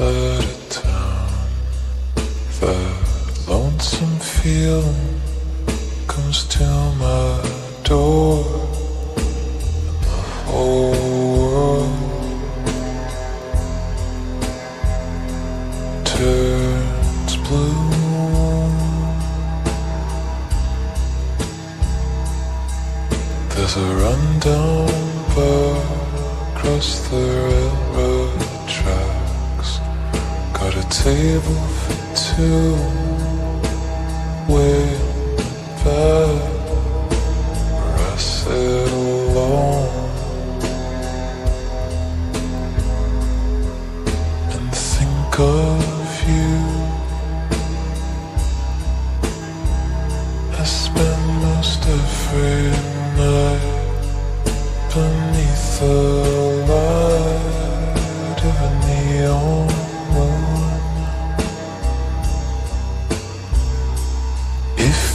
side of town, the lonesome feeling comes to my door. The whole world turns blue. There's a rundown bar across the railroad table for two, back where I sit alone and think of you.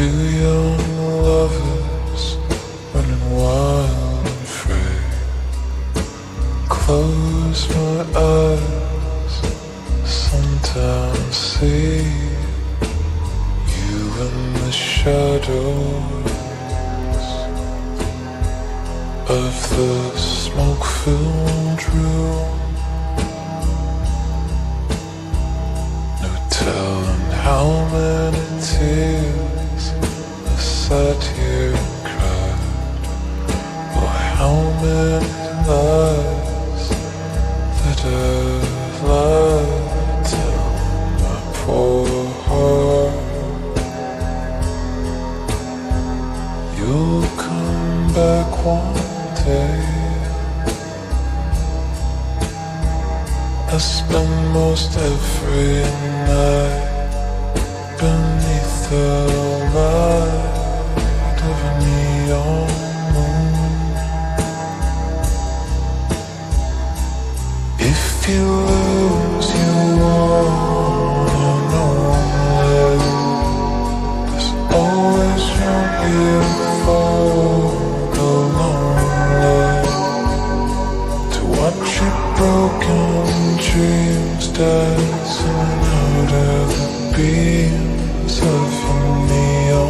two young lovers running wild and free. Close my eyes, sometimes see you in the shadows of the smoke-filled room. No telling how many tears Or how many that I've lied. Tell my poor heart, you'll come back one day. I spend most every night beneath the broken dreams dancing out of the beams of a neon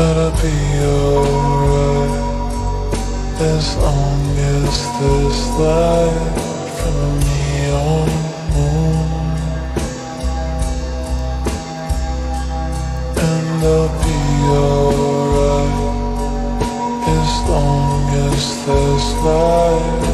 gonna be alright. As long as there's light from the neon moon And I'll be alright. As long as there's light